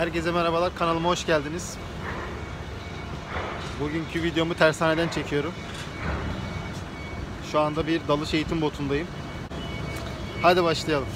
Herkese merhabalar, kanalıma hoş geldiniz. Bugünkü videomu tersaneden çekiyorum. Şu anda bir dalış eğitim botundayım. Hadi başlayalım.